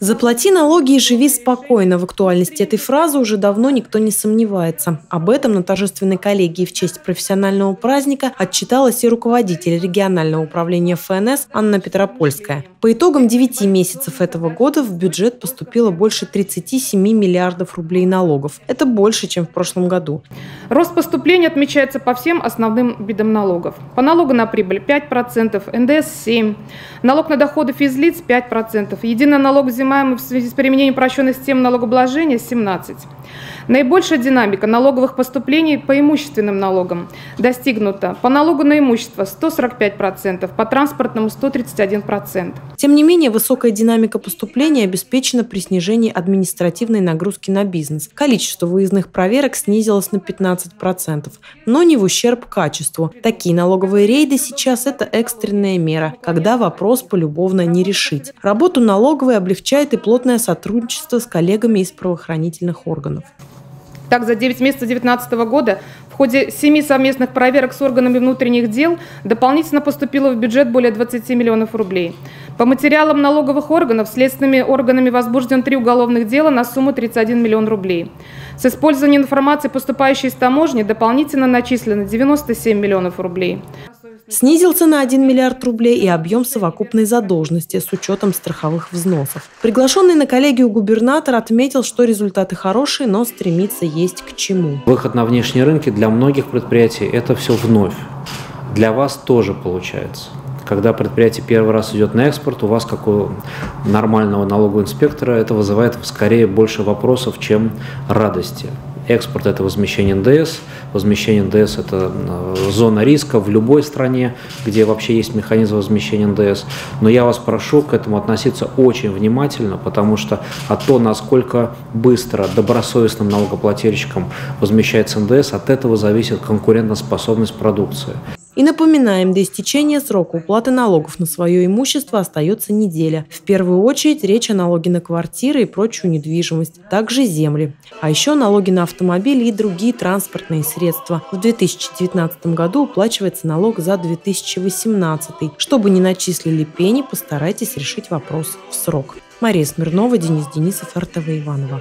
Заплати налоги и живи спокойно. В актуальности этой фразы уже давно никто не сомневается. Об этом на торжественной коллегии в честь профессионального праздника отчиталась и руководитель регионального управления ФНС Анна Петропольская. По итогам 9 месяцев этого года в бюджет поступило больше 37 миллиардов рублей налогов. Это больше, чем в прошлом году. Рост поступлений отмечается по всем основным видам налогов. По налогу на прибыль 5%, НДС 7%, налог на доходы физлиц 5%, единый налог взимаемый в связи с применением упрощенной системы налогообложения 17%. Наибольшая динамика налоговых поступлений по имущественным налогам достигнута по налогу на имущество 145%, по транспортному 131%. Тем не менее, высокая динамика поступлений обеспечена при снижении административной нагрузки на бизнес. Количество выездных проверок снизилось на 15%, но не в ущерб качеству. Такие налоговые рейды сейчас – это экстренная мера, когда вопрос полюбовно не решить. Работу налоговой облегчает и плотное сотрудничество с коллегами из правоохранительных органов. Так, за 9 месяцев 2019 года ходе семи совместных проверок с органами внутренних дел дополнительно поступило в бюджет более 20 миллионов рублей. По материалам налоговых органов следственными органами возбужден три уголовных дела на сумму 31 миллион рублей. С использованием информации, поступающей из таможни, дополнительно начислено 97 миллионов рублей. Снизился на 1 миллиард рублей и объем совокупной задолженности с учетом страховых взносов. Приглашенный на коллегию губернатор отметил, что результаты хорошие, но стремится есть к чему. Выход на внешние рынки для многих предприятий – это все вновь. Для вас тоже получается. Когда предприятие первый раз идет на экспорт, у вас, как у нормального налогового инспектора, это вызывает скорее больше вопросов, чем радости. Экспорт – это возмещение НДС. Возмещение НДС – это э, зона риска в любой стране, где вообще есть механизм возмещения НДС. Но я вас прошу к этому относиться очень внимательно, потому что а то, насколько быстро добросовестным налогоплательщикам возмещается НДС, от этого зависит конкурентоспособность продукции. И напоминаем, до истечения срока уплаты налогов на свое имущество остается неделя. В первую очередь речь о налоге на квартиры и прочую недвижимость, также земли. А еще налоги на автомобили и другие транспортные средства. В 2019 году уплачивается налог за 2018. Чтобы не начислили пени, постарайтесь решить вопрос в срок. Мария Смирнова, Денис Денисов, РТВ Иванова.